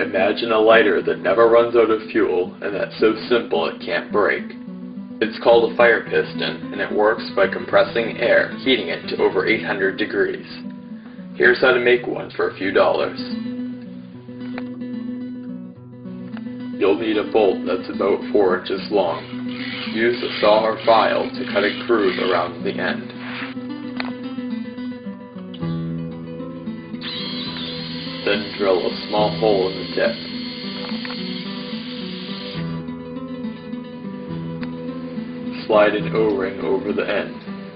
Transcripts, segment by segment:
Imagine a lighter that never runs out of fuel and that's so simple it can't break. It's called a fire piston and it works by compressing air, heating it to over 800 degrees. Here's how to make one for a few dollars. You'll need a bolt that's about 4 inches long. Use a saw or file to cut a groove around the end. Then drill a small hole in the tip. Slide an O-ring over the end.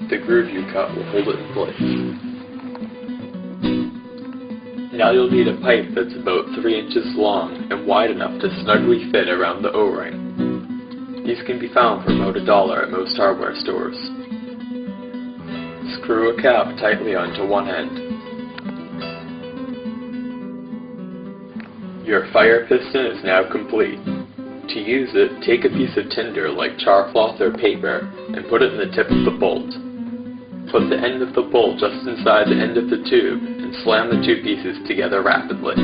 The groove you cut will hold it in place. Now you'll need a pipe that's about 3 inches long and wide enough to snugly fit around the O-ring. These can be found for about a dollar at most hardware stores. Screw a cap tightly onto one end. Your fire piston is now complete. To use it, take a piece of tinder like charcloth or paper and put it in the tip of the bolt. Put the end of the bolt just inside the end of the tube and slam the two pieces together rapidly.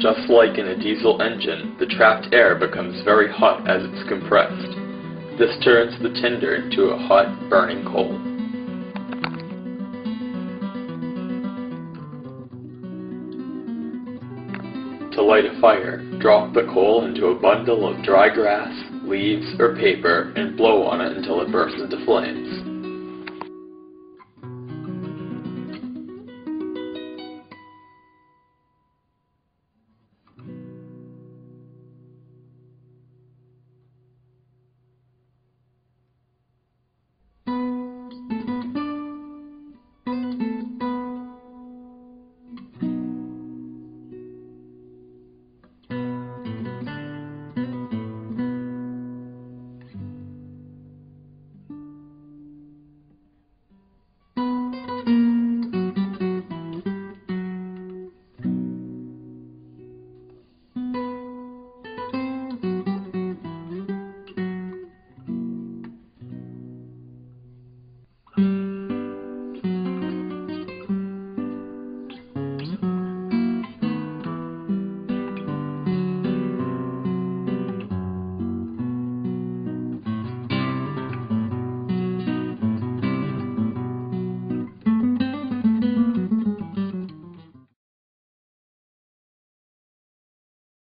Just like in a diesel engine, the trapped air becomes very hot as it's compressed. This turns the tinder into a hot, burning coal. To light a fire, drop the coal into a bundle of dry grass, leaves, or paper and blow on it until it bursts into flames.